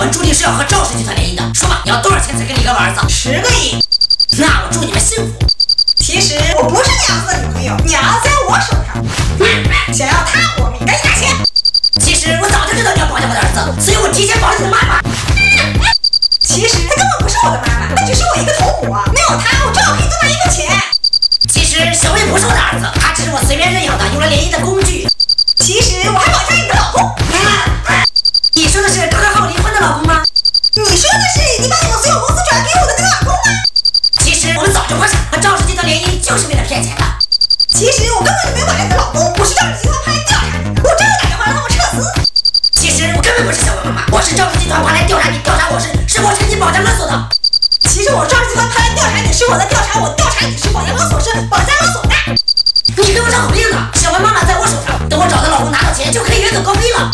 文注定是要和赵氏集团联姻的。说吧，你要多少钱才给你一个儿子？十个亿。那我祝你们幸福。其实我不是你儿子的女朋友，你儿子在我手上。想要他活命，赶紧拿钱。其实我早就知道你要绑架我的儿子，所以我提前保了你的妈妈。其实她根本不是我的妈妈，她只是我一个头目啊。没有她，我正好可以多拿一分钱。其实小薇不是我的儿子，他只是我随便认养的，用来联姻的工具。其实我还保家你的老公。你说的是你说的是你把你们所有公司转给我的那个老公吗？其实我们早就发现和赵氏集团联姻就是为了骗钱的。其实我根本就没有把你的老公，我是赵氏集团派来调查你的，我真的打电话让他们撤资。其实我根本不是小薇妈妈，我是赵氏集团派来调查你、调查我是是我趁机绑架勒索的。其实我赵氏集团派来调查你，是我在调查我调查你是保家勒索是保家勒索的。你给我找好病呢！小文妈妈在我手上，等我找到老公拿到钱就可以远走高飞了。